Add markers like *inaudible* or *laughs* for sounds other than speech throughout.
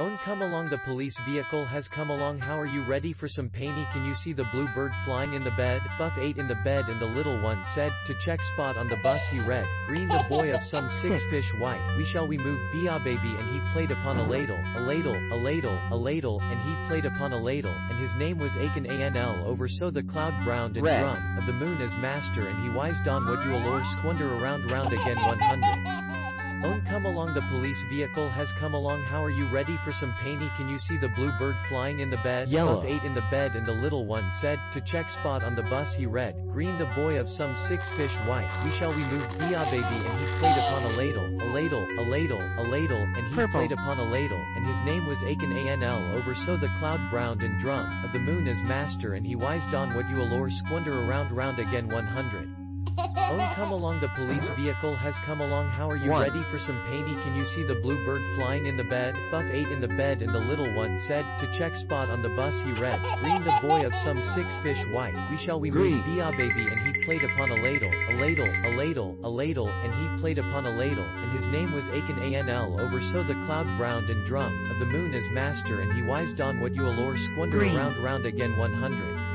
Own come along the police vehicle has come along. How are you ready for some painty can you see the blue bird flying in the bed? Buff ate in the bed and the little one said to check spot on the bus. He read green the boy of some six, Six. fish white. We shall we move? Be a baby. And he played upon a ladle a ladle a ladle a ladle. And he played upon a ladle. And his name was Achan Anl over so the cloud browned and Red. drum of the moon as master. And he wised on what you allure squander around round again 100 Own come along the police vehicle has come along. How are you ready for some painty can you see the blue bird flying in the bed? Yellow. Puff ate in the bed and the little one said to check spot on the bus he read. Green the boy of some six fish white. We shall we move be a ah, baby and he played upon a ladle a ladle a ladle a ladle and he Purple. played upon a ladle and his name was Achan Anl over so the cloud browned and drum of the moon as master and he wised on what you allure squander around round again 100 Own come along the police vehicle has come along. How are you One. ready for some painty can you see the blue bird flying in the bed? Buff ate in the bed and the little one said to check spot on the bus he read. Green the boy of some six fish white. We shall we Green. be a baby. And he played upon a ladle a ladle a ladle a ladle. And he played upon a ladle. And his name was Achan Anl over so the cloud browned and drum of the moon as master. And he wised on what you allure. Squander around round again 100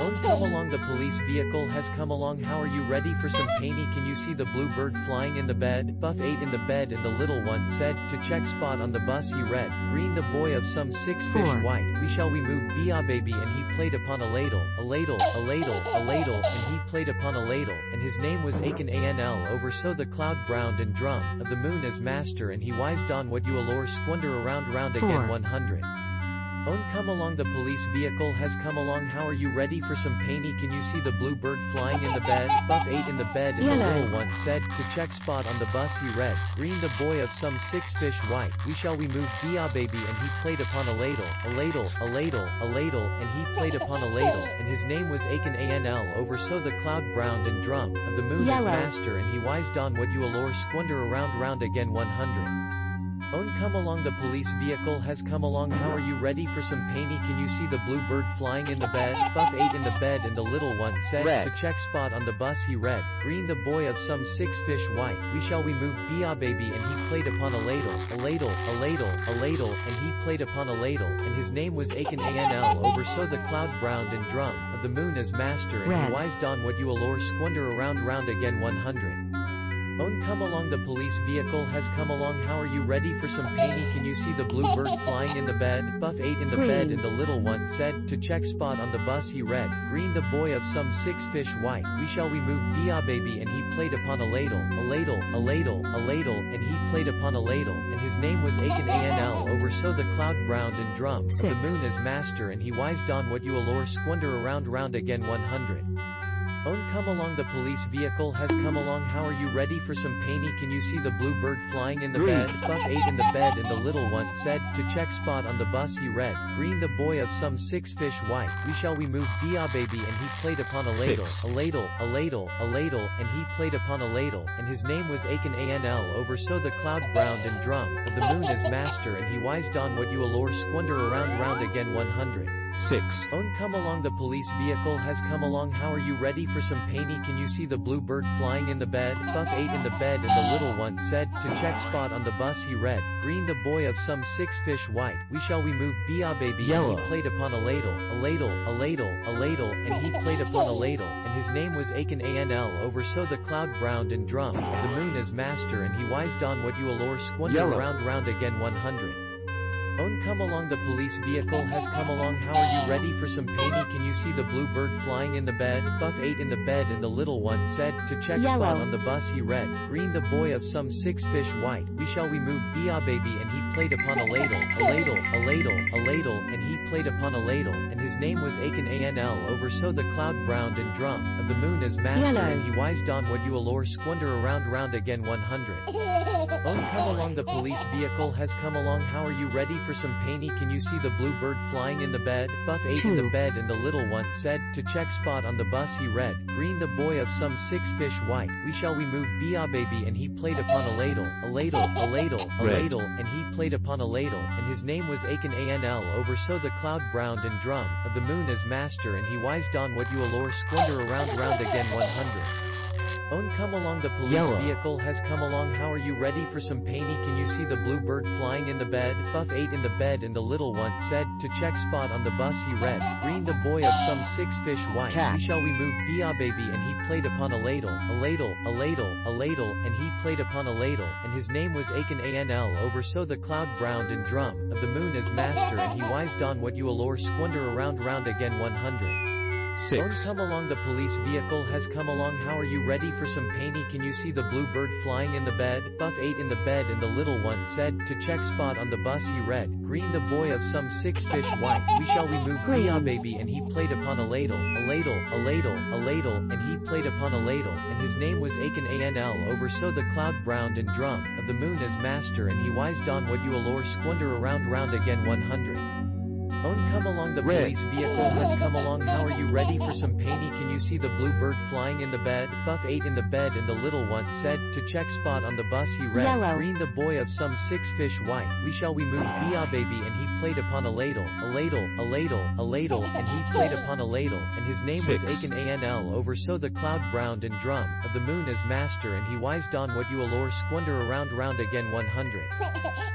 Own come along the police vehicle has come along. How are you ready for some painty can you see the blue bird flying in the bed? Buff ate in the bed and the little one said to check spot on the bus. He read green the boy of some six fish Four. white. We shall we move be a baby and he played upon a ladle a ladle a ladle a ladle and he played upon a ladle. And his name was Achan Anl over so the cloud browned and drum of the moon as master and he wised on what you allure. Squander around round again Four. 100 Own come along the police vehicle has come along. How are you ready for some painty can you see the blue bird flying in the bed? Buff ate in the bed and the little one said to check spot on the bus. He read green the boy of some six fish white. We shall we move be a baby and he played upon a ladle a ladle a ladle a ladle and he played upon a ladle and his name was Achan Anl over so the cloud browned and drum of the moon Yellow. master and he wised on what you allure squander around round again 100 Own come along the police vehicle has come along. How are you ready for some painty can you see the blue bird flying in the bed? Buff ate in the bed and the little one said Red. to check spot on the bus he read green the boy of some six fish white we shall we move? Be a baby and he played upon a ladle a ladle a ladle a ladle and he played upon a ladle and his name was Achan Anl over so the cloud browned and drum of the moon as master and Red. he wised on what you allure squander around round again 100 Own come along the police vehicle has come along. How are you ready for some painty can you see the blue bird flying in the bed? Buff ate in the bed and the little one said to check spot on the bus. He read green the boy of some six fish white. We shall we move be a baby. And he played upon a ladle a ladle a ladle a ladle. And he played upon a ladle. And his name was Achan Anl over so the cloud browned and drum of the moon is master and he wised on what you allure. Squander around round again 100 Own come along the police vehicle has come along. How are you ready for some painty can you see the blue bird flying in the Green. bed? Buff ate in the bed and the little one said to check spot on the bus. He read green the boy of some six fish white. We shall we move. Be a baby and he played upon a ladle. Six. a ladle a ladle a ladle and he played upon a ladle. And his name was Achan Anl over so the cloud browned and drum of the moon is master and he wised on what you allure squander around round again 100 six, Own come along the police vehicle has come along. How are you ready for some painty can you see the blue bird flying in the bed? Buff ate in the bed and the little one said to check spot on the bus he read green the boy of some six fish white. We shall we move be a baby. Yellow. and he played upon a ladle a ladle a ladle a ladle. And he played upon a ladle. And his name was Achan Anl over so the cloud browned and drum the moon is master and he wised on what you allure. Squander round round again 100 Own come along the police vehicle has come along. How are you ready for some painty can you see the blue bird flying in the bed? Buff ate in the bed and the little one said to check spot on the bus. He read green the boy of some six fish white. We shall we move be a baby and he played upon a ladle a ladle a ladle a ladle and he played upon a ladle and his name was Achan Anl over so the cloud browned and drum of the moon as master Yellow. and he wised on what you allure squander around round again 100 *laughs* Own come along the police vehicle has come along. How are you ready for some painty can you see the blue bird flying in the bed? Buff ate in the bed and the little one said to check spot on the bus. He read green the boy of some six fish white. We shall we move be a baby and he played upon a ladle a ladle a ladle a Red. ladle and he played upon a ladle and his name was Achan Anl over so the cloud browned and drum of the moon as master and he wised on what you allure. Squander around round again 100 Own come along the police Yellow. vehicle has come along. How are you ready for some painty can you see the blue bird flying in the bed? Buff ate in the bed and the little one said to check spot on the bus. He read green the boy of some six fish white. Cat. shall we move? Be a baby. And he played upon a ladle a ladle a ladle a ladle. And he played upon a ladle. And his name was Achan Anl over so the cloud browned and drum of the moon as master. And he wised on what you allure. Squander around round again 100 Don't come along the police vehicle has come along. How are you ready for some painty can you see the blue bird flying in the bed? Buff ate in the bed and the little one said to check spot on the bus he read. Green the boy of some six fish white. We shall we move Green. Bia baby. And he played upon a ladle a ladle a ladle a ladle. And he played upon a ladle. And his name was Achan Anl over so the cloud browned and drum of the moon as master. And he wised on what you allure. Squander around round again 100 Own come along the Red. police vehicle. Has come along. How are you? Ready for some painty can you see the blue bird flying in the bed? Buff ate in the bed and the little one said to check spot on the bus. He read Yellow. green the boy of some six fish white. We shall we move. Be a baby. And he played upon a ladle a ladle a ladle a ladle. And he played upon a ladle. And his name was Six. Achan Anl over so the cloud browned and drum of the moon as master. And he wised on what you allure. Squander around round again 100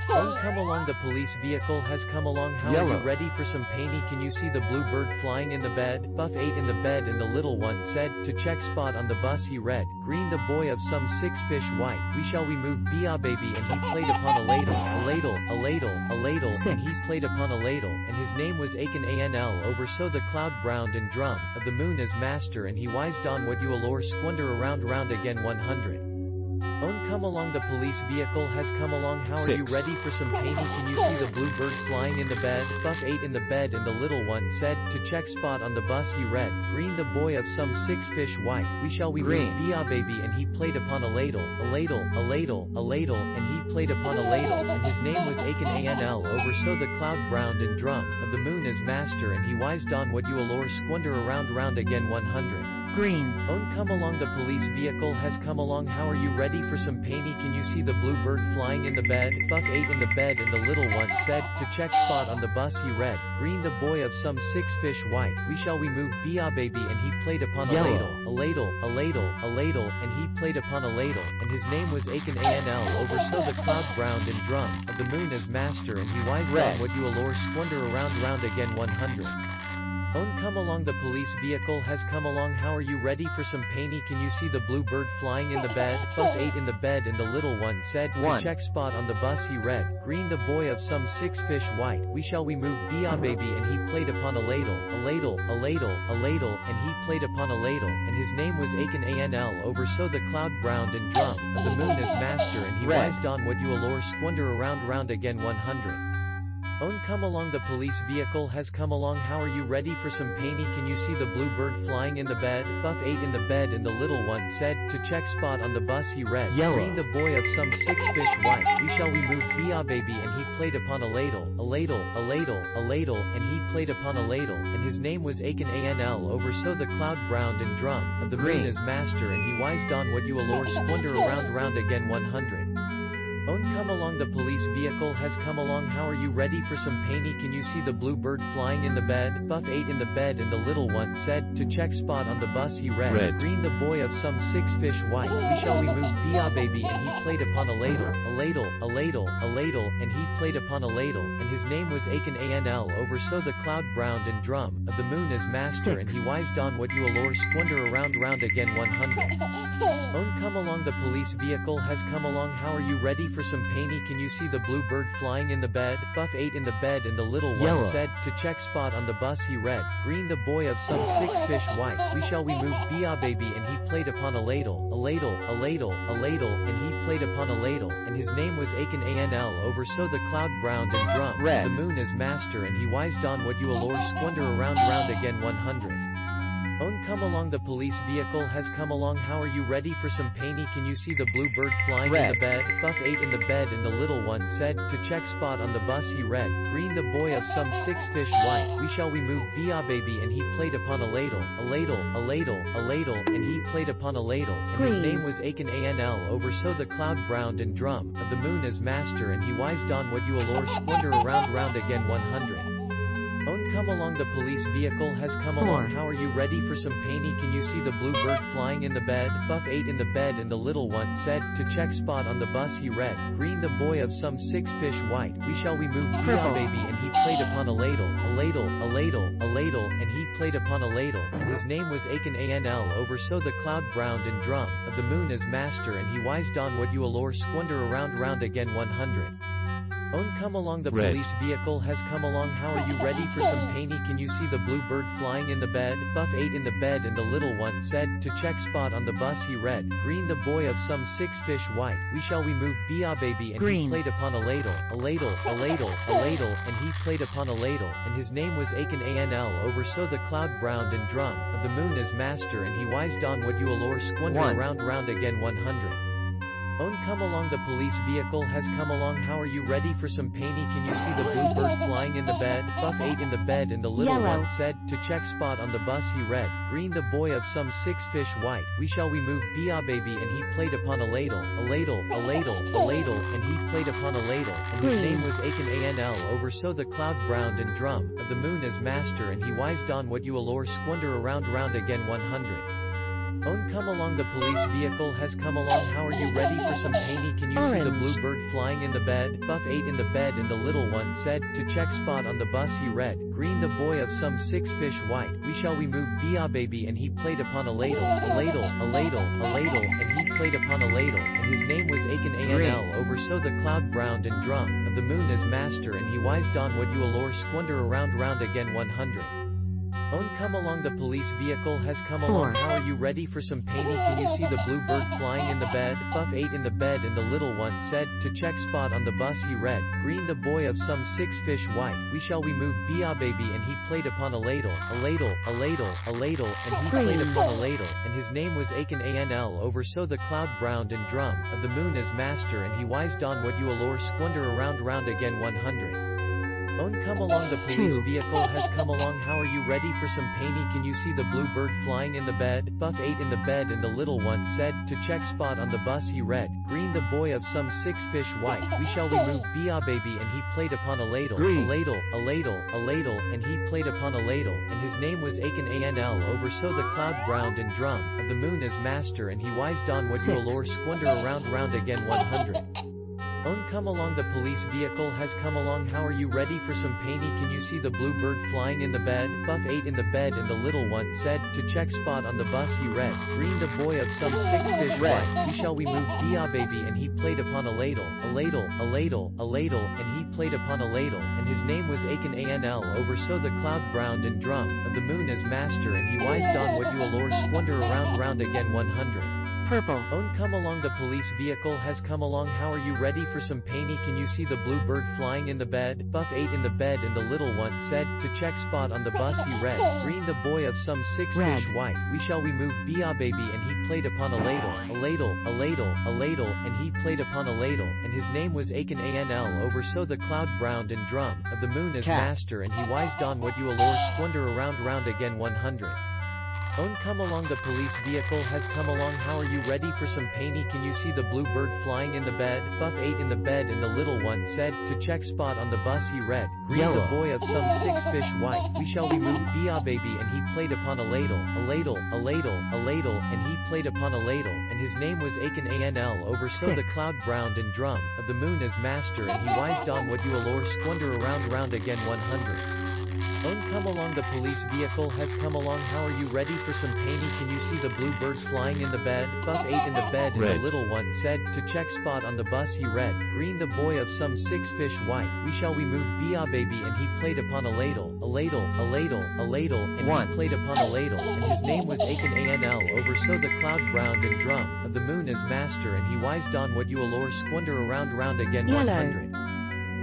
Own come along the police vehicle. Has come along. How are you? Ready for some painty can you see the blue bird flying in the bed? Buff ate in the bed and the little one said to check spot on the bus he read green the boy of some six fish white. We shall we move be a baby and he played upon a ladle a ladle a ladle a ladle and he played upon a ladle and his name was Achan Anl over so the cloud browned and drum of the moon as master and he wised on what you allure squander around round again 100 Own come along the police vehicle has come along. How are you ready for some painting? Can you see the blue bird flying in the bed? Buff ate in the bed and the little one said to check spot on the bus. He read green the boy of some six fish white. We shall we Green. be a baby. And he played upon a ladle a ladle a ladle a ladle. And he played upon a ladle. And his name was Achan Anl over so the cloud browned and drum. Of the moon as master and he wised on what you allure. Squander around round again 100 green, own come along the police vehicle has come along. How are you ready for some painty can you see the blue bird flying in the bed buff ate in the bed and the little one said to check spot on the bus he read green the boy of some six fish white we shall we move be a baby and he played upon a Yellow. ladle a ladle a ladle a ladle and he played upon a ladle and his name was Achan Anl over so the cloud browned and drum of the moon as master and he wise Red. what you allure squander around round again 100 own come along the police vehicle has come along. How are you ready for some painty can you see the blue bird flying in the bed? Buff ate in the bed and the little one said One. to check spot on the bus he read green the boy of some six fish white. We shall we move be a baby and he played upon a ladle a ladle a ladle a ladle and he played upon a ladle and his name was Achan Anl over so the cloud browned and drum of the moon is master and he wised on what you allure squander around round again 100 own come along the police vehicle has come along. How are you ready for some painty can you see the blue bird flying in the bed? Buff ate in the bed and the little one said to check spot on the bus. He read Yellow. green the boy of some six fish. White we shall we move be a baby. And he played upon a ladle a ladle a ladle a ladle. And he played upon a ladle. And his name was Achan Anl over so the cloud browned and drum. Of the moon is master and he wised on what you allure? Squander around round again 100 own come along the police vehicle has come along how are you ready for some painty can you see the blue bird flying in the bed buff ate in the bed and the little one said to check spot on the bus he read Red. green the boy of some six fish white we shall we move be baby and he played upon a ladle a ladle a ladle a ladle and he played upon a ladle and his name was Achan Anl over so the cloud browned and drum of the moon is master and he Six. wised on what you allure squander around round again 100 *laughs* own come along the police vehicle has come along how are you ready for some painty can you see the blue bird flying in the bed? Buff ate in the bed and the little one Yellow. said to check spot on the bus. He read green the boy of some six fish white. We shall we move be a baby and he played upon a ladle a ladle a ladle a ladle and he played upon a ladle and his name was Achan Anl over so the cloud browned and drum Red. the moon is master and he wised on what you allure squander around round again 100 own come along the police vehicle has come along. How are you ready for some painty can you see the blue bird flying in the bed? Buff ate in the bed and the little one said to check spot on the bus. He read green the boy of some six fish white. We shall we move. Be a baby. And he played upon a ladle a ladle a ladle a ladle. And he played upon a ladle. And his name was Achan Anl over so the cloud browned and drum of the moon as master. And he wised on what you allure? Squander around round again 100 Own come along the police vehicle has come Four. along. How are you ready for some painty can you see the blue bird flying in the bed? Buff ate in the bed and the little one said to check spot on the bus. He read green the boy of some six fish white. We shall we move Purple. Purple. baby. And he played upon a ladle a ladle a ladle a ladle. And he played upon a ladle. And his name was Achan Anl over so the cloud browned and drum of the moon as master and he wised on what you allure squander around round again 100 own come along the Red. police vehicle has come along. How are you ready for some painty can you see the blue bird flying in the bed? Buff ate in the bed and the little one said to check spot on the bus. He read green the boy of some six fish white. We shall we move Bia baby. And Green. he played upon a ladle a ladle a ladle a ladle. And he played upon a ladle. And his name was Achan Anl over so the cloud browned and drum. Of the moon as master and he wised on what you allure. Squander One. around round again 100 own come along the police vehicle has come along. How are you ready for some painty can you see the blue bird flying in the bed? Buff ate in the bed and the little Yellow. one said to check spot on the bus he read green the boy of some six fish white. We shall we move Bia baby and he played upon a ladle a ladle a ladle a ladle and he played upon a ladle and his name was Achan Anl over so the cloud browned and drum of the moon as master and he wised on what you allure squander around round again 100 own come along the police vehicle has come along. How are you ready for some painty can you see the blue bird flying in the bed? Buff ate in the bed and the little one said to check spot on the bus. He read green the boy of some six fish white. We shall we move Bia baby and he played upon a ladle a ladle a ladle a ladle and he played upon a ladle and his name was Achan Anl over so the cloud browned and drum of the moon as master and he wised on what you allure squander around round again 100 own come along the police vehicle has come along. How are you ready for some painting? Can you see the blue bird flying in the bed? Buff ate in the bed and the little one said to check spot on the bus he read green the boy of some six fish white. We shall we move Bia baby and he played upon a ladle a ladle a ladle a ladle and he played upon a ladle and his name was Achan Anl over so the cloud browned and drum of the moon as master and he wised on what you allure squander around round again 100 own come along the police Two. vehicle has come along. How are you ready for some painty can you see the blue bird flying in the bed? Buff ate in the bed and the little one said to check spot on the bus. He read green the boy of some six fish white. We shall remove Bia baby and he played upon a ladle Green. a ladle a ladle a ladle and he played upon a ladle. And his name was Achan Anl over so the cloud browned and drum. Of the moon as master and he wised on what Six. allure squander around round again 100 own come along the police vehicle has come along. How are you ready for some painty can you see the blue bird flying in the bed? Buff ate in the bed and the little one said to check spot on the bus. He read green the boy of some six fish Red. we shall we move? Bia baby. And he played upon a ladle a ladle a ladle a ladle. And he played upon a ladle. And his name was Achan Anl over so the cloud browned and drum of the moon as master and he wised on what you allure squander around round again 100 Purple. own come along the police vehicle has come along. How are you ready for some painty can you see the blue bird flying in the bed? Buff ate in the bed and the little one said to check spot on the bus he read green the boy of some six Red. fish white. We shall we move Bia baby and he played upon a ladle. A ladle a ladle a ladle and he played upon a ladle. And his name was Achan Anl over so the cloud browned and drum. Of the moon as Cat. master and he wised on what you allure. Squander around round again 100 own come along the police vehicle has come along. How are you ready for some painty can you see the blue bird flying in the bed? Buff ate in the bed and the little one said to check spot on the bus. He read green the boy of some six fish white. We shall we move Bia baby. And he played upon a ladle a ladle a ladle a ladle. And he played upon a ladle. And his name was Achan Anl over so the cloud browned and drum. Of the moon as master and he wised on what you allure squander around round again 100 own come along the police vehicle has come along. How are you ready for some painty can you see the blue bird flying in the bed? Buff ate in the bed and the little one said to check spot on the bus he read green the boy of some six fish white. We shall we move Bia baby and he played upon a ladle a ladle a ladle a ladle and One. he played upon a ladle and his name was Achan Anl over so the cloud browned and drum of the moon as master and he wised on what you allure squander around round again Yellow. 100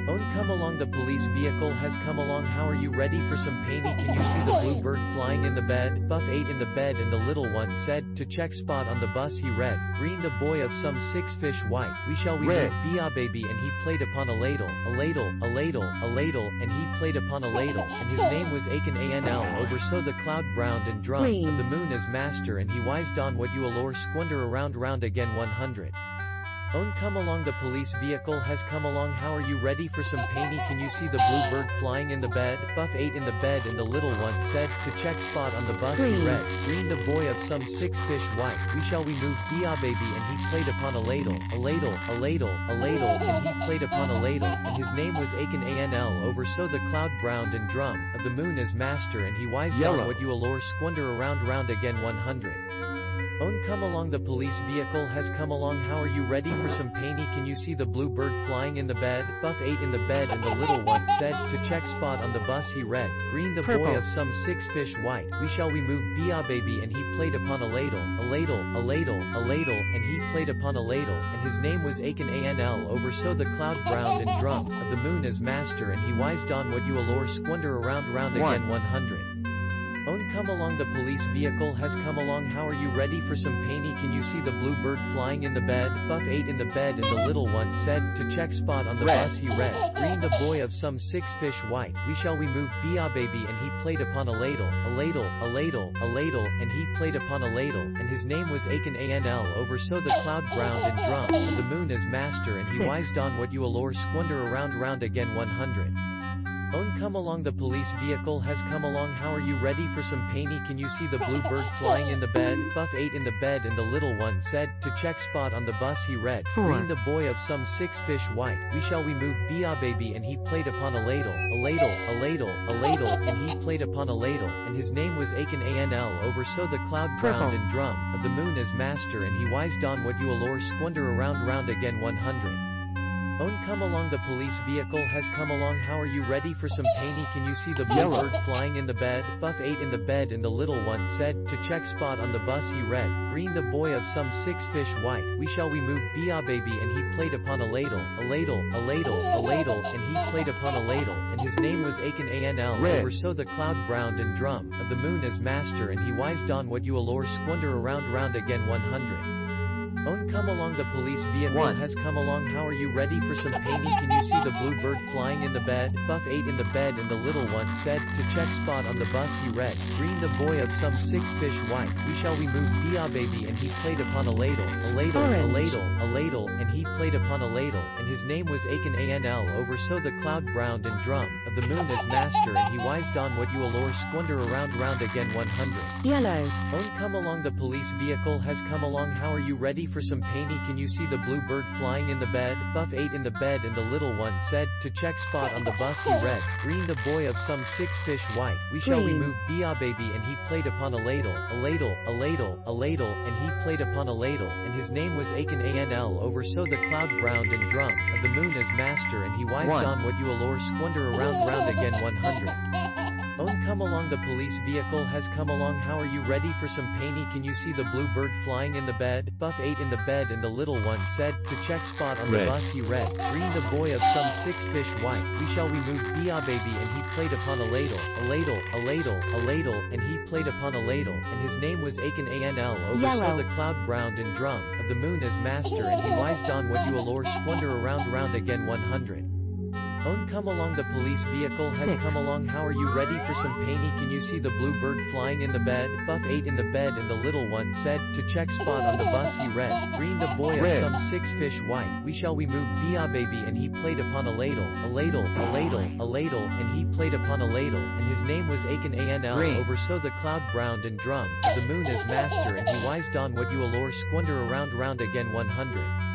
own come along the police vehicle has come along. How are you ready for some painty can you see the blue bird flying in the bed? Buff ate in the bed and the little one said to check spot on the bus. He read green the boy of some six fish white. We shall we Red. move Bia baby. And he played upon a ladle a ladle a ladle a ladle. And he played upon a ladle. And his name was Achan Anl over so the cloud browned and drum Green. of the moon as master and he wised on what you allure squander around round again 100 Own come along the police vehicle has come along how are you ready for some painty can you see the blue bird flying in the bed? Buff ate in the bed and the little one said to check spot on the bus he Green. read. Green the boy of some six fish white. We shall we move? Bia baby and he played upon a ladle a ladle a ladle a ladle and he played upon a ladle. And his name was Achan Anl over so the cloud browned and drum of the moon as master and he wise. Down Yellow. what you allure squander around round again 100 Own come along the police vehicle has come along. How are you ready for some painty can you see the blue bird flying in the bed? Buff ate in the bed and the little one said to check spot on the bus. He read green the boy of some six fish white. We shall we move Bia baby and he played upon a ladle a ladle a ladle a ladle and he played upon a ladle and his name was Achan Anl over so the cloud browned and drum of the moon as master and he wised on what you allure squander around round again 100 Own come along the police vehicle has come along. How are you ready for some painty can you see the blue bird flying in the bed? Buff ate in the bed and the little one said to check spot on the Red. bus. He read green the boy of some six fish white. We shall we move. Bia baby. And he played upon a ladle a ladle a ladle a ladle. And he played upon a ladle. And his name was Achan Anl over so the cloud browned and drum of the moon is master and he Six. wised on what you allure. Squander around round again 100 Own come along the police vehicle has come along. How are you ready for some painty? Can you see the blue bird flying in the bed? Buff ate in the bed and the little one said to check spot on the bus. He read Four. the boy of some six fish white. We shall we move Bia baby. And he played upon a ladle a ladle a ladle a ladle. And he played upon a ladle. And his name was Achan Anl over so the cloud ground and drum. Of the moon as master and he wised on what you allure squander around round again 100 Own come along the police vehicle has come along. How are you ready for some painty can you see the blue bird flying in the bed? Buff ate in the bed and the little one said to check spot on the bus he read green the boy of some six fish white. We shall we move Bia baby. And he played upon a ladle a ladle a ladle a ladle. And he played upon a ladle and his name was Achan Anl Red. over so the cloud browned and drum of the moon as master. And he wised on what you allure squander around round again 100 own come along the police vehicle One. has come along. How are you ready for some painting can you see the blue bird flying in the bed? Buff ate in the bed and the little one said to check spot on the bus he read. Green the boy of some six fish white we shall we move Bia baby and he played upon a ladle a ladle a ladle a ladle and he played upon a ladle. And his name was Achan Anl over so the cloud browned and drum of the moon as master and he wised on what you allure. Squander around round again 100 yellow, own come along the police vehicle has come along. How are you ready for some painty can you see the blue bird flying in the bed buff ate in the bed and the little one said to check spot on the bus he read green the boy of some six fish white we shall we Green. move Bia baby and he played upon a ladle a ladle a ladle a ladle and he played upon a ladle and his name was Achan Anl over so the cloud browned and drum of the moon as master and he wised One. on what you allure squander around round again 100 own come along the police vehicle has come along. How are you ready for some painty can you see the blue bird flying in the bed? Buff ate in the bed and the little one said to check spot on the Red. bus he read green the boy of some six fish white we shall we move Bia ah baby and he played upon a ladle a ladle a ladle a ladle and he played upon a ladle and his name was Achan Anl over so Yellow. the cloud browned and drum of the moon as master and he wised on what you allure squander around round again 100 own come along the police vehicle has Six. come along. How are you ready for some painty can you see the blue bird flying in the bed? Buff ate in the bed and the little one said to check spot on the bus. He read green the boy of some six fish white. We shall we move Bia baby and he played upon a ladle a ladle a ladle a ladle and he played upon a ladle and his name was Achan Anl Green. over so the cloud browned and drum. The moon as master and he wised on what you allure. Squander around round again 100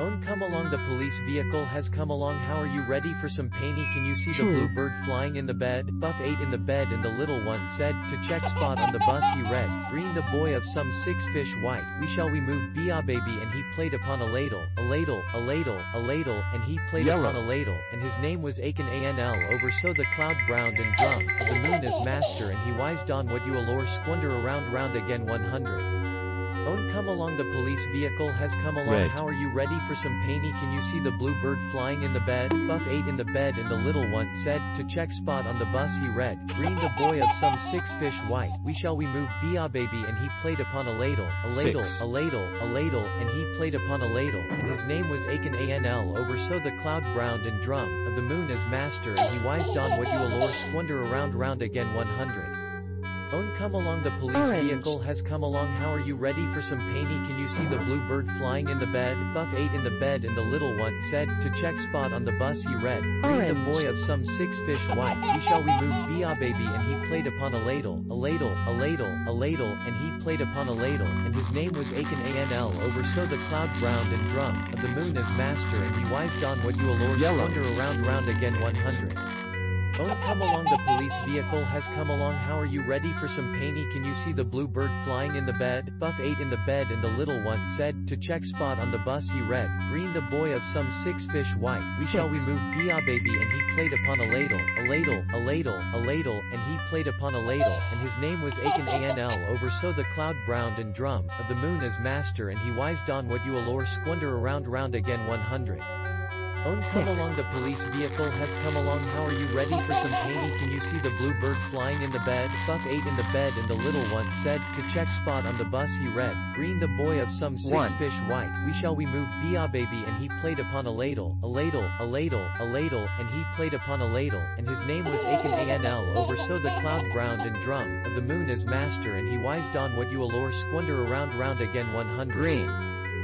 own come along the police vehicle has come along. How are you ready for some painty can you see the blue bird flying in the bed? Buff ate in the bed and the little one said to check spot on the bus. He read green the boy of some six fish white. We shall we move Bia baby. And he played upon a ladle a ladle a ladle a ladle. And he played Yellow. upon a ladle. And his name was Achan Anl over so the cloud browned and drum the moon is master and he wised on what you allure. Squander around round again 100 own come along the police vehicle has come along. Red. how are you ready for some painy can you see the blue bird flying in the bed? Buff ate in the bed and the little one said to check spot on the bus he read green the boy of some six fish white. We shall we move Bia baby and he played upon a ladle a ladle Six. a ladle a ladle and he played upon a ladle. And his name was Achan Anl over so the cloud browned and drum of the moon as master and he wised on what you allure squander around round again 100 Own come along. The police Orange. vehicle has come along. How are you ready for some painty can you see the blue bird flying in the bed? Buff ate in the bed and the little one said to check spot on the bus. He read green the boy of some six fish. White he shall remove be a ah baby. And he played upon a ladle a ladle a ladle a ladle. And he played upon a ladle. And his name was Achan Anl over so the cloud ground and drum. Of the moon as master and he wised on what you allure Yellow. squander around round again 100 Own come along the police vehicle has come along. How are you ready for some painty can you see the blue bird flying in the bed? Buff ate in the bed and the little one said to check spot on the bus he read green the boy of some six fish white. We shall we Six. move be a baby and he played upon a ladle a ladle a ladle a ladle and he played upon a ladle and his name was Achan Anl over so the cloud browned and drum of the moon as master and he wised on what you allure squander around round again 100 Own come along the police vehicle has come along. How are you ready for some painty can you see the blue bird flying in the bed? Buff ate in the bed and the little one said to check spot on the bus he read. Green the boy of some six One. fish white. We shall we move be a baby and he played upon a ladle a ladle a ladle a ladle and he played upon a ladle. And his name was Achan Anl over so the cloud ground and drum of the moon as master and he wised on what you allure. Squander around round again 100 green,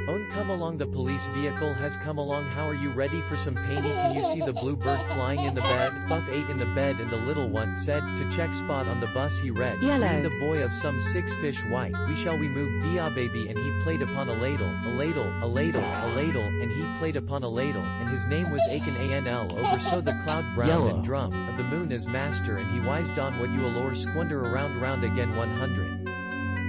own come along the police vehicle has come along. How are you ready for some painty can you see the blue bird flying in the bed? Buff ate in the bed and the little one said to check spot on the bus. He read Yellow. the boy of some six fish white. We shall we move be a baby. And he played upon a ladle a ladle a ladle a ladle. And he played upon a ladle. And his name was Achan Anl over so the cloud brown Yellow. and drum. Of the moon as master and he wised on what you allure squander around round again 100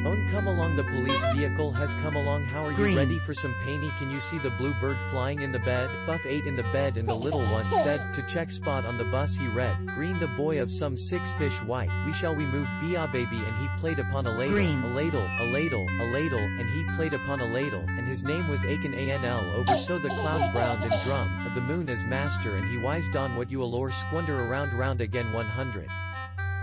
own come along the police vehicle has come along. How are you Green. ready for some painty can you see the blue bird flying in the bed? Buff ate in the bed and the little one said to check spot on the bus. He read green the boy of some six fish white. We shall we move be a baby. And he played upon a ladle Green. a ladle a ladle a ladle. And he played upon a ladle. And his name was Achan Anl over so the cloud browned and drum of the moon as master. And he wised on what you allure squander around round again 100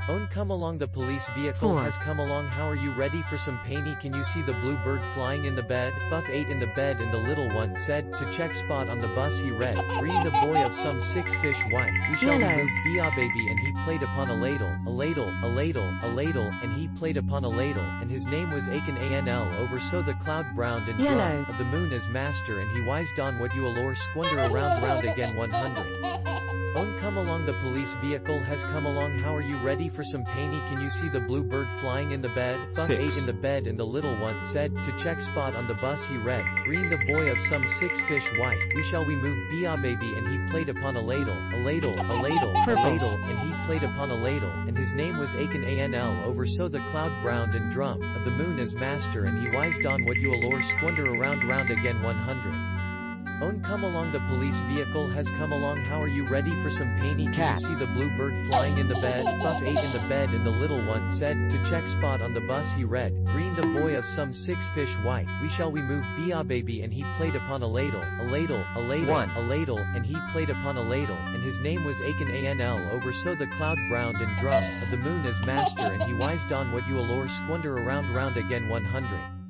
own come along the police vehicle Four. has come along. How are you ready for some painty can you see the blue bird flying in the bed? Buff ate in the bed and the little one said to check spot on the bus. He read green the boy of some six fish white. We shall Yellow. remove be a baby and he played upon a ladle a ladle a ladle a ladle and he played upon a ladle. And his name was Achan Anl over so the cloud browned and drum of the moon as master and he wised on what you allure. Squander around round again 100 own come along the police vehicle has come along. How are you ready for some painty can you see the blue bird flying in the bed? Buff Six. ate in the bed and the little one said to check spot on the bus. He read green the boy of some six fish white. We shall we move be a baby. And he played upon a ladle a ladle a ladle a ladle. And he played upon a ladle and his name was Achan Anl over so the cloud browned and drum of the moon as master. And he wised on what you allure squander around round again 100 own come along the police vehicle has come along. How are you ready for some painty Cat. you see the blue bird flying in the bed? Buff ate in the bed and the little one said to check spot on the bus. He read green the boy of some six fish white. We shall we move. Be a baby. And he played upon a ladle a ladle a ladle One. a ladle. And he played upon a ladle. And his name was Achan Anl over so the cloud browned and drum of the moon as master and he wised on what you allure. Squander around round again 100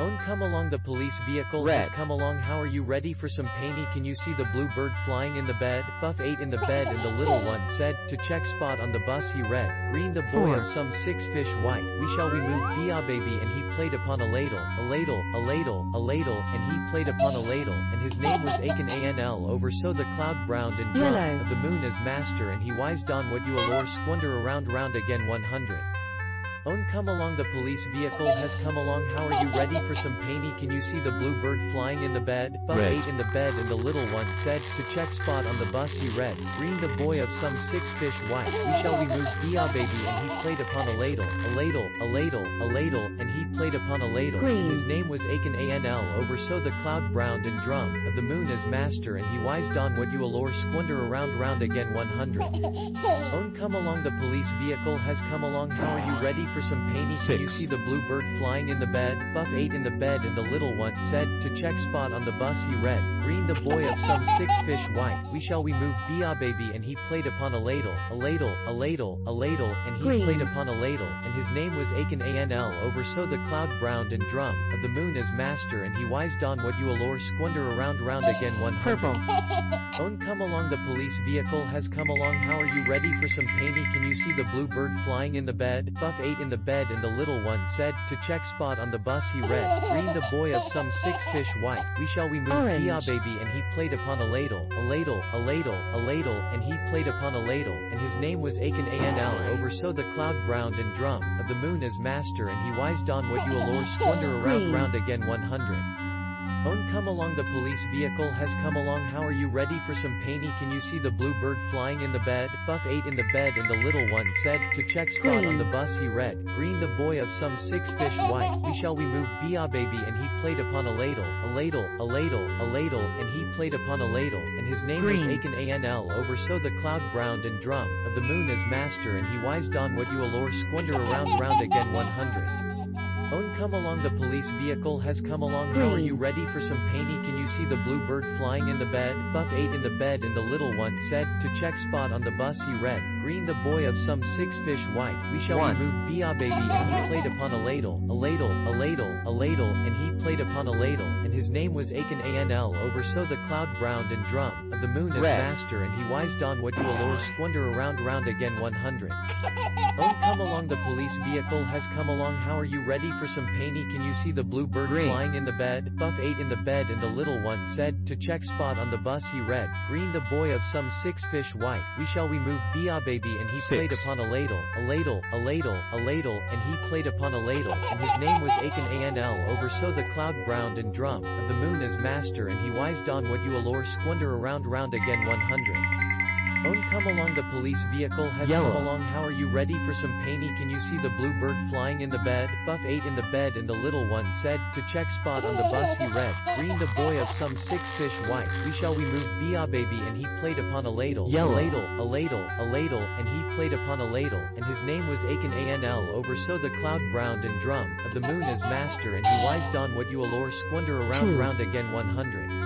own come along the police vehicle has Red. come along how are you ready for some painty can you see the blue bird flying in the bed? Buff ate in the bed and the little one said to check spot on the bus he read. Green the boy Four. of some six fish white. We shall we move be baby and he played upon a ladle a ladle a ladle a ladle and he played upon a ladle and his name was Achan Anl over so the cloud browned and drum of the moon as master and he wised on what you allure squander around round again 100 own come along the police vehicle has come along. How are you ready for some painty can you see the blue bird flying in the bed? Buff Red. ate in the bed and the little one said to check spot on the bus he read green the boy of some six fish. White we shall we move? Be a baby. And he played upon a ladle a ladle a ladle a ladle and he played upon a ladle. Green. and his name was Achan Anl over so the cloud browned and drum of the moon as master and he wised on what you allure. Squander around round again 100 *laughs* own come along the police vehicle has come along. How are you ready for some painty can you see the blue bird flying in the bed? Buff ate in the bed and the little one said to check spot on the bus. He read green the boy of some six fish white. We shall we move be a baby and he played upon a ladle a ladle a ladle a ladle and he Green. played upon a ladle and his name was Achan Anl over so the cloud browned and drum of the moon as master and he wised on what you allure squander around round again 100 Purple. *laughs* own come along the police vehicle has come along. How are you ready for some painty can you see the blue bird flying in the bed? Buff ate in the bed and the little one said, to check spot on the bus he read, green the boy of some six fish white, we shall we move Orange. Pia baby and he played upon a ladle, a ladle, a ladle, a ladle, and he played upon a ladle, and his name was Achan Anl over so the cloud browned and drum, of the moon as master and he wised on what you allure squander around round again 100. Own come along the police vehicle has come along. How are you ready for some painty can you see the blue bird flying in the bed? Buff ate in the bed and the little one said to check spot on the bus. He read green the boy of some six fish white we shall we move. Bia baby. And he played upon a ladle a ladle a ladle a ladle. And he played upon a ladle. And his name was Green. Achan Anl over so the cloud browned and drum. Of the moon as master and he wised on what you allure squander around round again 100 own come along the police vehicle has come along. How are you ready for some painty can you see the blue bird flying in the bed? Buff ate in the bed and the little one said to check spot on the bus he read green the boy of some six fish white. We shall One. remove Bia baby. And he played upon a ladle a ladle a ladle a ladle and he played upon a ladle and his name was Achan Anl over so the cloud browned and drum of the moon as Red. master and he wised on what you allure squander around round again 100 Own come along the police vehicle has come along. How are you ready for some painty can you see the blue bird Green. flying in the bed? Buff ate in the bed and the little one said to check spot on the bus. He read green the boy of some six fish white. We shall we move Bia baby and he played upon a ladle a ladle a ladle a ladle and he played upon a ladle and his name was Achan Anl over so the cloud browned and drum of the moon as master and he wised on what you allure squander around round again 100 own come along the police vehicle has Yellow. come along. How are you ready for some painty can you see the blue bird flying in the bed? Buff ate in the bed and the little one said to check spot on the bus he read green the boy of some six fish white. We shall we move Bia baby and he played upon a ladle. Yellow. a ladle a ladle a ladle and he played upon a ladle. And his name was Achan Anl over so the cloud browned and drum. Of the moon as master and he wised on what you allure. Squander around round again 100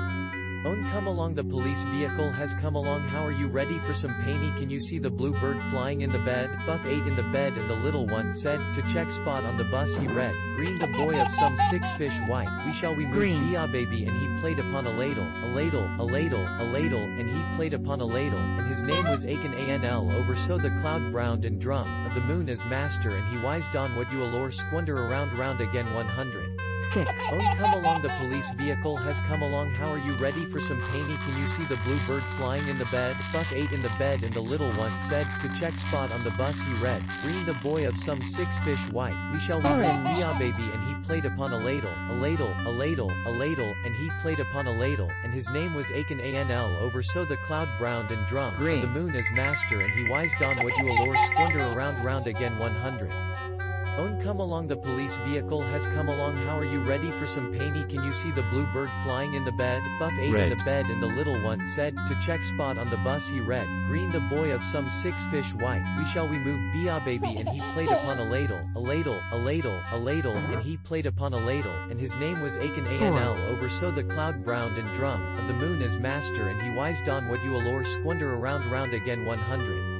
own come along the police vehicle has come along. How are you ready for some painty can you see the blue bird flying in the bed? Buff ate in the bed and the little one said to check spot on the bus he read. Green the boy of some six fish white. We shall we move Green. Bia baby and he played upon a ladle a ladle a ladle a ladle and he played upon a ladle and his name was Achan Anl over so the cloud browned and drum of the moon as master and he wised on what you allure squander around round again 100 six, Own come along the police vehicle has come along. How are you ready for some painty can you see the blue bird flying in the bed? Buff ate in the bed and the little one said to check spot on the bus. He read green the boy of some six fish white. We shall we Orange. Mia baby. And he played upon a ladle a ladle a ladle a ladle. And he played upon a ladle. And his name was Achan Anl over so the cloud browned and drum of Green. the moon as master and he wised on what you allure. Squander around round again 100 own come along the police vehicle has come along. How are you ready for some painty can you see the blue bird flying in the bed? Buff ate in the bed and the little one said to check spot on the bus. He read green the boy of some six fish white. We shall we move Bia baby. And he played upon a ladle a ladle a ladle a ladle. And he played upon a ladle. And his name was Achan Anl over so the cloud browned and drum. Of the moon as master and he wised on what you allure squander around round again 100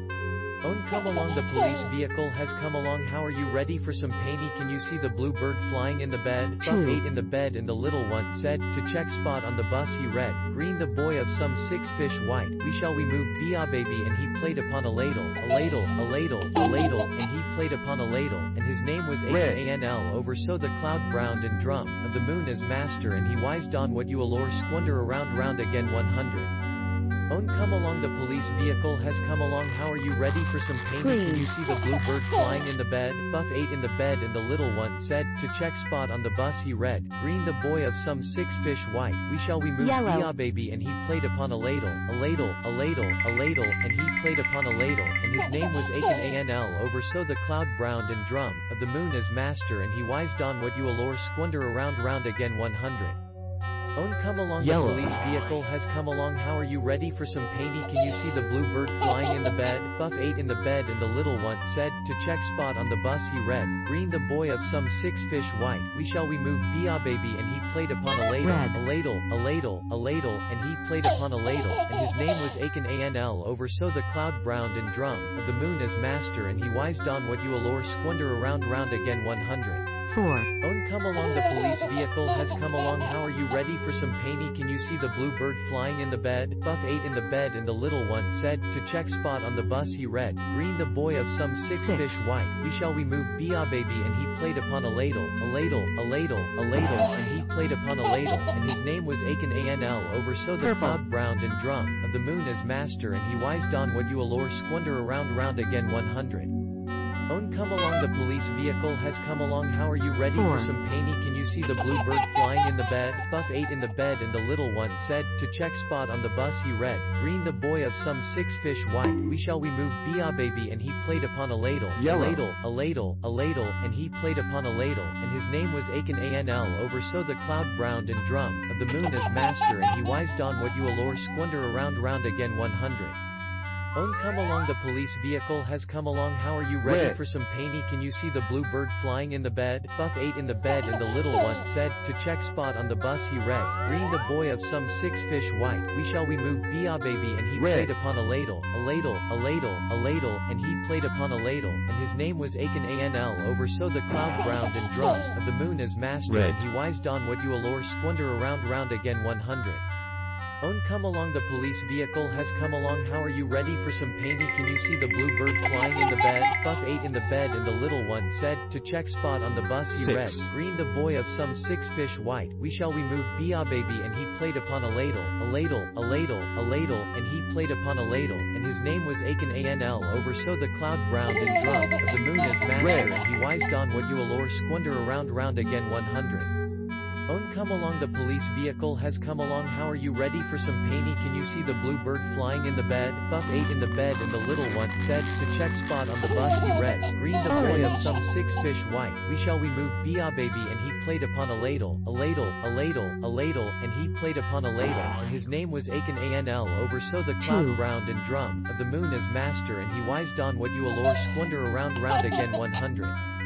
own come along the police vehicle has come along. How are you ready for some painty can you see the blue bird flying in the bed? Buff ate in the bed and the little one said to check spot on the bus he read. Green the boy of some six fish white. We shall we move? Bia baby and he played upon a ladle. A ladle a ladle a ladle and he played upon a ladle. And his name was. Anl over so the cloud browned and drum. Of the moon as master and he wised on what you allure. Squander around round again 100 own come along the police vehicle has come along. How are you ready for some painting can you see the blue bird flying in the bed? Buff ate in the bed and the little one said to check spot on the bus. He read green the boy of some six fish white. We shall we move? Yellow. Bia baby. And he played upon a ladle a ladle a ladle a ladle. And he played upon a ladle. And his name was Achan Anl over so the cloud browned and drum of the moon as master. And he wised on what you allure. Squander around round again 100 own come along Yellow. the police vehicle has come along. How are you ready for some painty can you see the blue bird flying in the bed? Buff ate in the bed and the little one said to check spot on the bus. He read green the boy of some six fish white. We shall we move Bia baby. And he played upon a ladle Red. a ladle a ladle a ladle. And he played upon a ladle. And his name was Achan Anl over so the cloud browned and drum of the moon as master and he wised on what you allure. Squander around round again 100 4, Own come along the police vehicle has come along. How are you ready for some painty can you see the blue bird flying in the bed? Buff ate in the bed and the little one said to check spot on the bus he read green the boy of some six, Six. fish white. We shall we move? Bia baby. And he played upon a ladle a ladle a ladle a ladle. And he played upon a ladle and his name was Achan Anl over so the Purple. browned and drum of the moon as master. And he wised on what you allure squander around round again 100 Own come along the police vehicle has come along. How are you ready Four. for some painty can you see the blue bird flying in the bed? Buff ate in the bed and the little one said to check spot on the bus. He read green the boy of some six fish white. We shall we move. Bia baby. And he played upon a ladle. Yellow. a ladle a ladle a ladle. And he played upon a ladle. And his name was Achan Anl over so the cloud browned and drum. Of the moon as master and he wised on what you allure squander around round again 100 Own come along the police vehicle has come along. How are you ready Red. for some painty can you see the blue bird flying in the bed? Buff ate in the bed and the little one said to check spot on the bus. He read green the boy of some six fish white. We shall we move bia baby. And he Red. played upon a ladle a ladle a ladle a ladle. And he played upon a ladle. And his name was Achan Anl over so the cloud browned and drum of the moon as master. Red. and he wised on what you allure. Squander around round again 100 Own come along the police vehicle has come along. How are you ready for some painty can you see the blue bird flying in the bed? Buff ate in the bed and the little one said to check spot on the bus. He read Six. green the boy of some six fish white. We shall we move bia baby. And he played upon a ladle a ladle a ladle a ladle. And he played upon a ladle and his name was Achan Anl over so the cloud browned and drum of the moon as master. Red. and he wised on what you allure. Squander around round again 100 Own come along the police vehicle has come along. How are you ready for some painty can you see the blue bird flying in the bed? Buff ate in the bed and the little one said to check spot on the bus. He read green the boy of some six fish white. We shall we move bia baby and he played upon a ladle a ladle a ladle a ladle and he played upon a ladle. And his name was Achan Anl over so the cloud round and drum. Of the moon as master and he wised on what you allure. Squander around round again 100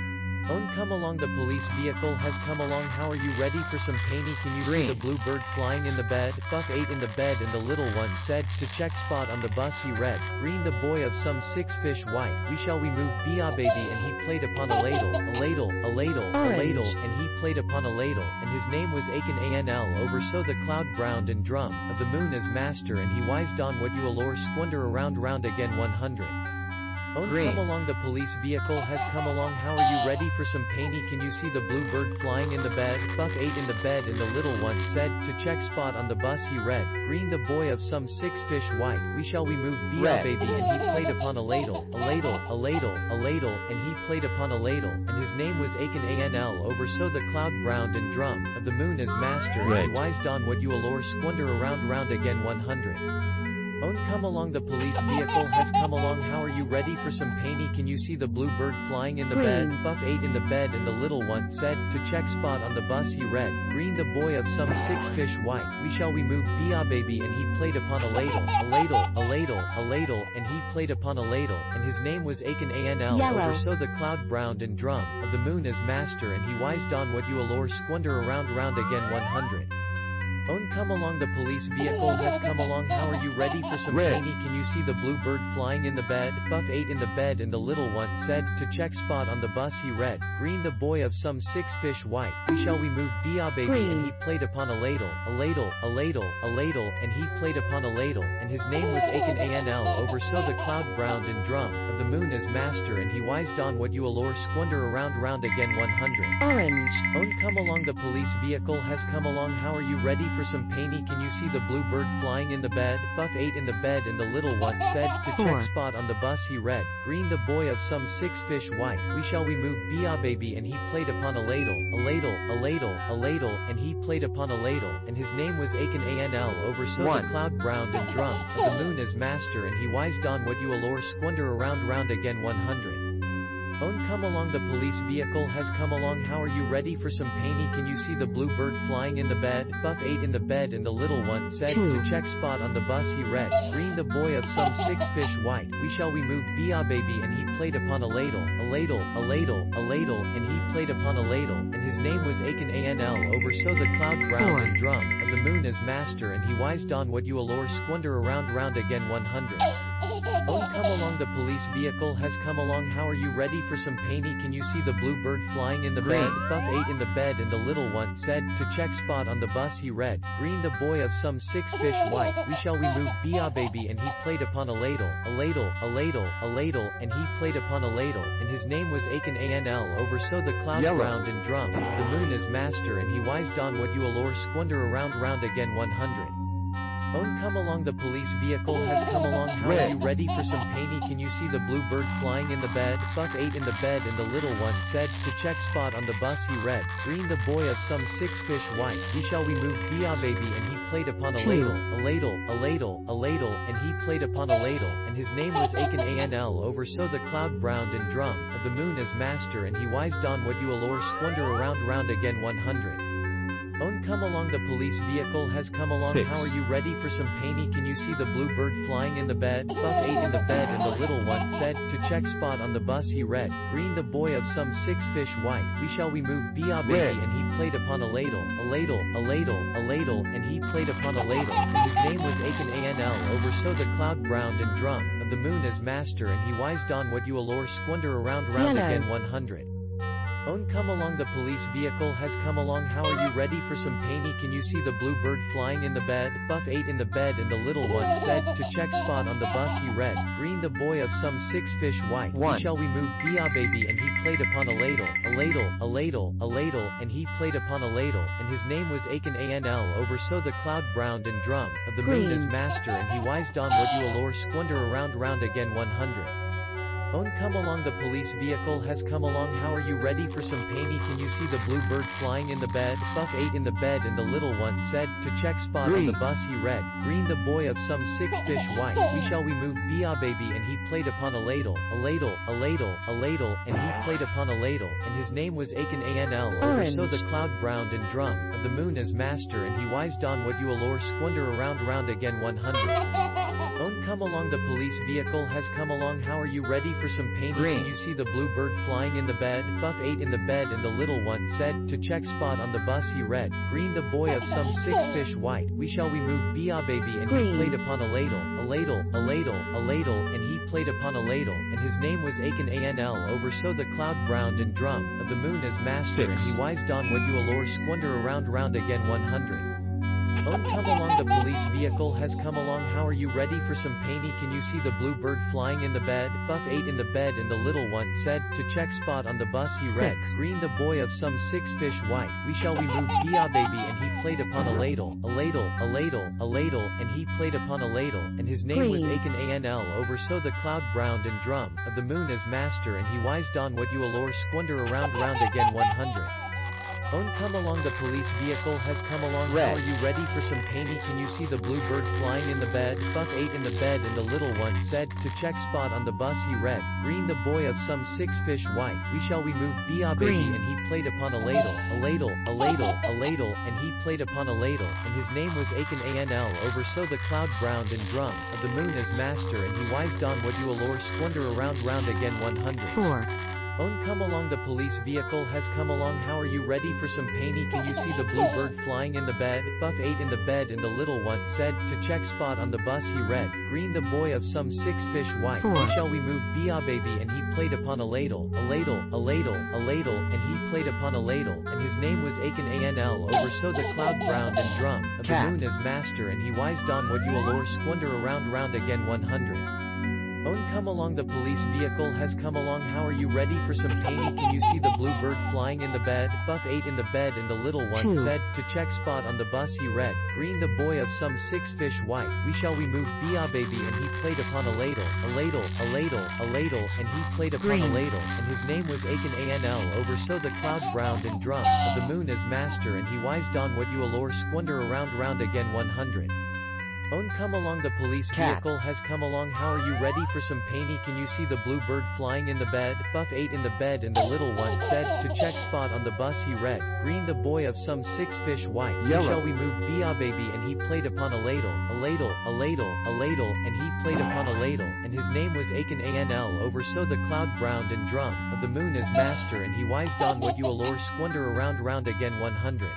Own come along the police vehicle has come along. How are you ready for some painty can you see the blue bird flying in the bed? Buff ate in the bed and the little one said to check spot on the bus he read green the boy of some six fish white. We shall we move bia baby and he played upon a ladle a ladle a ladle a ladle and he played upon a ladle and his name was Achan Anl over so the cloud browned and drum of the moon as master and he wised on what you allure squander around round again 100 Green. come along the police vehicle has come along. How are you ready for some painty can you see the blue bird flying in the bed? Buff ate in the bed and the little one said to check spot on the bus. He read green the boy of some six fish white. We shall we move bia Red. baby. And he played upon a ladle a ladle a ladle a ladle. And he played upon a ladle. And his name was Achan Anl over so the cloud browned and drum of the moon as master and Red. wised on what you allure. Squander around round again 100 Own come along the police vehicle has come along. How are you ready for some painty can you see the blue bird flying in the hmm. bed? Green. buff ate in the bed and the little one said to check spot on the bus. He read green the boy of some six fish. White we shall we move bia baby. And he played upon a ladle a ladle a ladle a ladle. And he played upon a ladle. And his name was Achan Anl over so the cloud browned and drum. Of the moon as master and he wised on what you allure squander around round again 100 Own come along the police vehicle has come along. How are you ready for some Red. painty can you see the blue bird flying in the bed? Buff ate in the bed and the little one said to check spot on the bus. He read green the boy of some six fish white. We shall we move bia baby and he played upon a ladle a ladle a ladle a ladle. And he played upon a ladle. And his name was Achan Anl over so the cloud browned and drum. Of the moon as master and he wised on what you allure. Squander around round again 100 orange, Own come along the police vehicle has come along. How are you ready for some painty can you see the blue bird flying in the bed? Buff ate in the bed and the little one *laughs* said to check spot on the bus. He read green the boy of some six fish white. We shall we move bia baby. And he played upon a ladle a ladle a ladle a ladle. And he played upon a ladle. And his name was Achan Anl over so One. the cloud browned and drum of the moon as master and he wised on what you allure squander around round again 100 Own come along the police vehicle has come along. How are you ready for some painty can you see the blue bird flying in the bed? Buff ate in the bed and the little one said Two. to check spot on the bus. He read green the boy of some six fish white. We shall we move. Bia baby. And he played upon a ladle a ladle a ladle a ladle. And he played upon a ladle. And his name was Achan Anl over so the cloud browned Four. and drum of the moon as master. And he wised on what you allure squander around round again 100 Oh come along the police vehicle has come along. How are you ready for some painty can you see the blue bird flying in the Green. bed Buff ate in the bed and the little one said to check spot on the bus. He read green the boy of some six fish white. We shall we move Bia baby and he played upon a ladle a ladle a ladle a ladle and he played upon a ladle and his name was Achan Anl over so the cloud Yellow. round and drum the moon is master and he wised on what you allure. Squander around round again 100 Own come along the police vehicle has come along. How are you ready for some painty can you see the blue bird flying in the bed? Buff ate in the bed and the little one said to check spot on the bus. He read green the boy of some six fish white. We shall we move? Bia baby. And he played upon a ladle a ladle a ladle a ladle. And he played upon a ladle. And his name was Achan Anl over so the cloud browned and drum. Of the moon as master and he wised on what you allure. Squander around round again 100 Own come along the police vehicle has come along. Six. how are you ready for some painty can you see the blue bird flying in the bed? Buff ate in the bed and the little one said to check spot on the bus. He read green the boy of some six fish white. We shall we move Bia baby and he played upon a ladle a ladle a ladle a ladle. And he played upon a ladle. And his name was Achan Anl over so the cloud browned and drum of the moon as master and he wised on what you allure squander around round Yellow. again 100 Own come along the police vehicle has come along how are you ready for some painty can you see the blue bird flying in the bed? Buff ate in the bed and the little one said to check spot on the bus he read green the boy of some six fish white One. shall we move? Bia baby. And he played upon a ladle a ladle a ladle a ladle and he played upon a ladle and his name was Achan Anl over so the cloud browned and drum of the moon as Green. master and he wised on what you allure squander around round again 100 Own come along the police vehicle has come along. How are you ready for some painty can you see the blue bird flying in the bed? Buff ate in the bed and the little one said to check spot on the Green. bus. He read green the boy of some six fish white. We shall we move Bia baby and he played upon a ladle a ladle a ladle a ladle and he played upon a ladle and his name was Achan Anl over so the cloud browned and drum of the moon as master and he wised on what you allure. Squander around round again 100 Own come along the police vehicle has come along. How are you ready for some painting Green. can you see the blue bird flying in the bed? Buff ate in the bed and the little one said to check spot on the bus he read green the boy of some six fish white. We shall we move Bia baby and he played upon a ladle a ladle a ladle a ladle and he played upon a ladle. And his name was Achan Anl over so the cloud browned and drum of the moon as master and Six. he wised on what you allure squander around round again 100 Own come along the police vehicle has come along. How are you? Ready for some painty can you see the blue bird flying in the bed? Buff ate in the bed and the little one said to check spot on the bus. He read Six. green the boy of some six fish white. We shall we move Bia baby and he played upon a ladle a ladle a ladle a ladle and he played upon a ladle and his name was Green. Achan Anl over so the cloud browned and drum of the moon as master and he wised on what you allure squander around round again 100 Own come along the police vehicle has come along. Red. are you ready for some painty can you see the blue bird flying in the bed? Buff ate in the bed and the little one said to check spot on the bus. He read green the boy of some six fish white. We shall we move Bia ah baby. And he played upon a ladle a ladle a ladle a ladle. And he played upon a ladle. And his name was Achan Anl over so the cloud browned and drum of the moon as master and he wised on what you allure squander around round again 100 four, own come along the police vehicle has come along. How are you ready for some painty can you see the blue bird flying in the bed? Buff ate in the bed and the little one said to check spot on the bus. He read green the boy of some six fish white. Four. shall we move? Bia baby. And he played upon a ladle a ladle a ladle a ladle. And he played upon a ladle. And his name was Achan Anl over so the cloud browned and drum of the moon as master and he wised on what you allure squander around round again 100 Own come along the police vehicle has come along. How are you ready for some painty can you see the blue bird flying in the bed? Buff ate in the bed and the little one Two. said to check spot on the bus he read green the boy of some six fish white we shall we move Bia baby and he played upon a ladle a ladle a ladle a ladle and he played upon a ladle and his name was Achan Anl over so the cloud browned and drum of the moon as master and he wised on what you allure squander around round again 100 Own come along the police Cat. vehicle has come along. How are you ready for some painty can you see the blue bird flying in the bed? Buff ate in the bed and the little one said to check spot on the bus. He read green the boy of some six fish white. Yellow. shall we move? Bia baby. And he played upon a ladle a ladle a ladle a ladle. And he played upon a ladle. And his name was Achan Anl over so the cloud browned and drum of the moon as master and he wised on what you allure. Squander around round again 100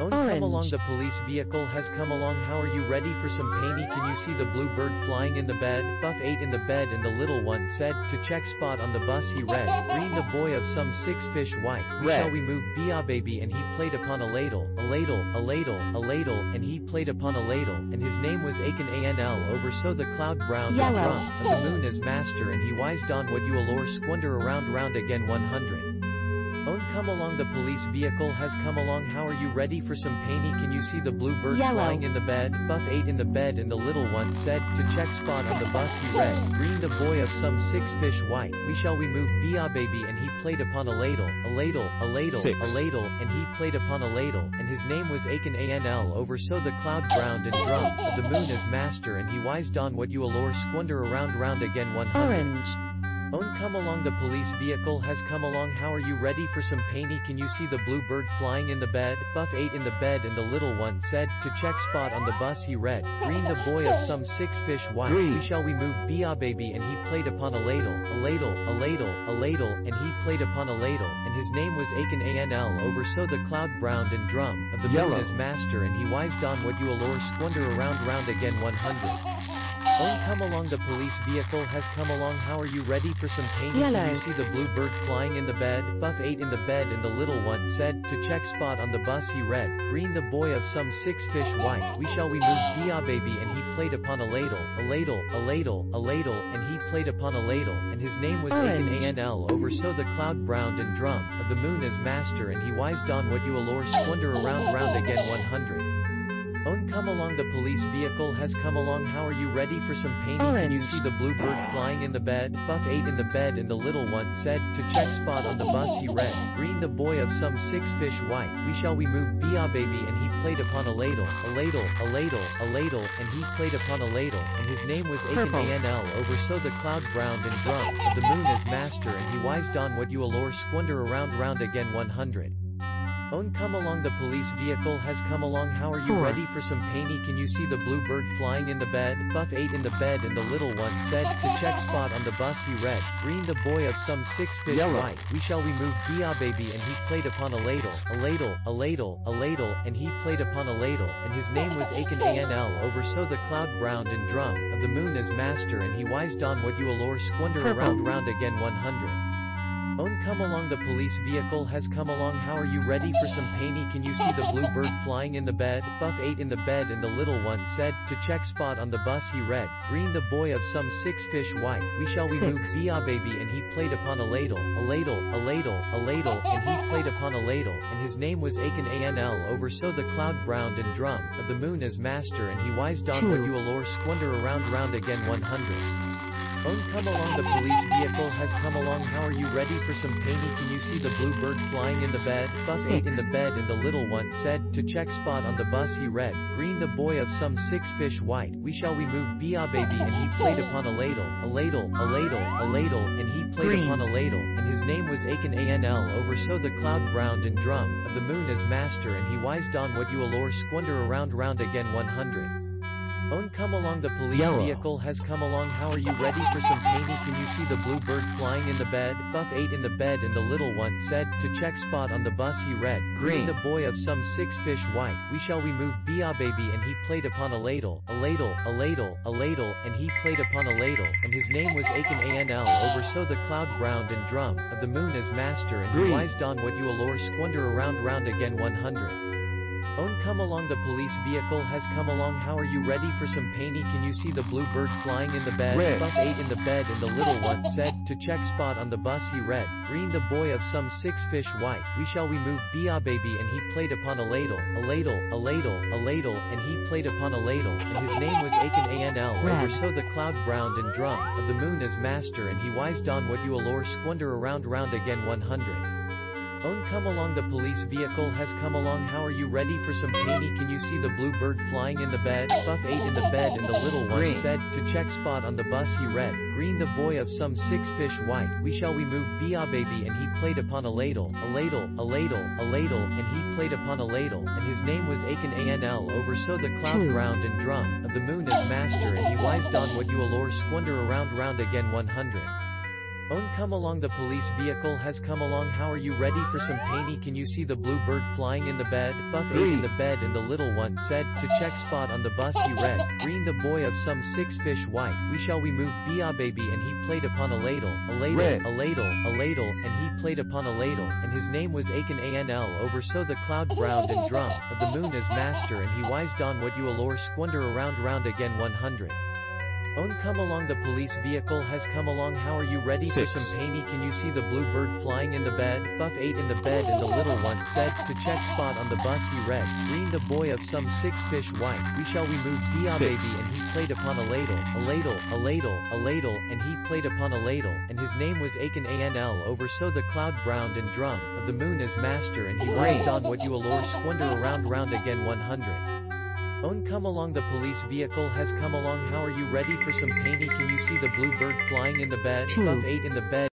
Own come along the police vehicle has come along. How are you ready for some painty can you see the blue bird flying in the bed? Buff ate in the bed and the little one said to check spot on the bus. He read green the boy of some six fish white. We Red. shall we move bia baby and he played upon a ladle a ladle a ladle a ladle and he played upon a ladle and his name was Achan Anl over so the cloud brown and Yellow. drum and the moon is master and he wised on what you allure squander around round again 100 Own come along the police vehicle has come along how are you ready for some painty can you see the blue bird Yellow. flying in the bed buff ate in the bed and the little one said to check spot on the bus he read green the boy of some six fish white we shall we move bia baby and he played upon a ladle a ladle a ladle Six. a ladle and he played upon a ladle and his name was Achan Anl over so the cloud ground and drum the moon is master and he wised on what you allure squander around round again 100 Orange. Own come along the police vehicle has come along. How are you ready for some painty can you see the blue bird flying in the bed? Buff ate in the bed and the little one said to check spot on the bus. He read green the boy of some six fish. White we shall we move? Bia baby. And he played upon a ladle a ladle a ladle a ladle. And he played upon a ladle. And his name was Achan Anl over so the cloud browned and drum of the Yellow. moon is master. And he wised on what you allure? Squander around round again 100 Own come along the police vehicle has come along. How are you ready for some painting can Yellow. you see the blue bird flying in the bed? Buff ate in the bed and the little one said to check spot on the bus. He read green the boy of some six fish. White we shall we move? Bia baby and he played upon a ladle a ladle a ladle a ladle and he played upon a ladle and his name was Orange. Anl over so the cloud browned and drum of the moon is master and he wised on what you allure. Squander around round again 100 own come along the police vehicle has come along. How are you ready for some painting can you see the blue bird flying in the bed? Buff ate in the bed and the little one said to check spot on the bus. He read green the boy of some six fish white. We shall we move bia baby and he played upon a ladle a ladle a ladle a ladle and he played upon a ladle. And his name was Purple. Anl over so the cloud browned and drum of the moon is master and he wised on what you allure squander around round again 100 own come along the police vehicle has come along. How are you Four. ready for some painty? Can you see the blue bird flying in the bed? Buff ate in the bed and the little one said to check spot on the bus he read green the boy of some six fish Yellow. white we shall we move bia baby and he played upon a ladle a ladle a ladle a ladle and he played upon a ladle and his name was Achan Anl over so the cloud browned and drum of the moon as master and he wised on what you allure squander around round again 100 own come along the police vehicle has come along. How are you ready for some painty can you see the blue bird flying in the bed? Buff ate in the bed and the little one said to check spot on the bus. He read green the boy of some six fish white. We shall we move Six. bia ah, baby. And he played upon a ladle a ladle a ladle a ladle. And he played upon a ladle. And his name was Achan Anl over so the cloud browned and drum. Of the moon as master and he wised on what you allure squander around round again 100 own come along the police vehicle has come along. How are you ready for some painting? Can you see the blue bird flying in the bed? Ate in the bed and the little one said to check spot on the bus. He read green the boy of some six fish white. We shall we move bia baby. And he played upon a ladle a ladle a ladle a ladle. And he played Green. upon a ladle. And his name was Achan Anl over so the cloud browned and drum of the moon is master and he wised on what you allure squander around round again 100 own come along the police Yellow. vehicle has come along. How are you ready for some painting can you see the blue bird flying in the bed? Buff ate in the bed and the little one said to check spot on the bus. He read Green. the boy of some six fish white. We shall we move bia baby and he played upon a ladle a ladle a ladle a ladle and he played upon a ladle and his name was Achan Anl over so the cloud browned and drum of the moon is master and he Green. wised on what you allure squander around round again 100 own come along the police vehicle has come along. How are you ready for some painty can you see the blue bird flying in the bed? Red. buff ate in the bed and the little one said to check spot on the bus. He read green the boy of some six fish white. We shall we move bia baby and he played upon a ladle a ladle a ladle a ladle and he played upon a ladle and his name was Achan Anl over so the cloud browned and drum of the moon is master and he wised on what you allure squander around round again 100 own come along the police vehicle has come along. How are you ready for some painty can you see the blue bird flying in the bed? Buff ate in the bed and the little one Green. said to check spot on the bus he read green the boy of some six fish white. We shall we move bia baby. And he played upon a ladle a ladle a ladle a ladle. And he played upon a ladle. And his name was Achan Anl over so the cloud browned and drum of the moon is master. And he wised on what you allure squander around round again 100 Own come along the police vehicle has come along. How are you ready for some painty can you see the blue bird flying in the bed? Buff ate in the bed and the little one said to check spot on the bus. He read green the boy of some six fish white. We shall we move Bia baby and he played upon a ladle a ladle Red. a ladle a ladle and he played upon a ladle. And his name was Achan Anl over so the cloud ground and drum of the moon as master and he wised on what you allure squander around round again 100 own come along the police vehicle has come along. How are you ready for Six. some painty can you see the blue bird flying in the bed? Buff ate in the bed and the little one said to check spot on the bus. He read green the boy of some six fish white. We shall we move baby. And he played upon a ladle a ladle a ladle a ladle. And he played upon a ladle. And his name was Achan Anl over so the cloud browned and drum. Of the moon as master and he wised on what you allure squander around round again 100 own come along the police vehicle has come along. How are you ready for some painty can you see the blue bird flying in the bed? Two. buff ate in the bed